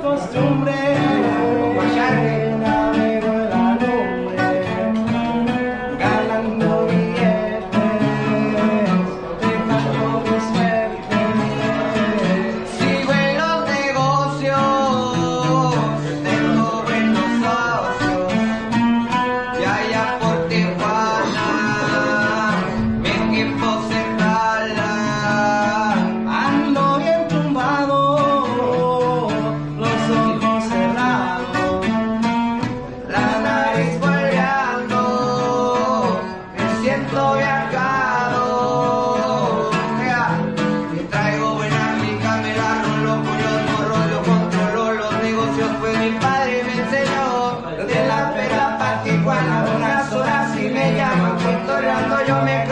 costumbre estoy arcado. Que traigo buena mica, me la rolo, culo, morro, lo controlo. Los negocios fue mi padre, me enseñó. De la pera particular, unas horas y me llaman. Cuento yo me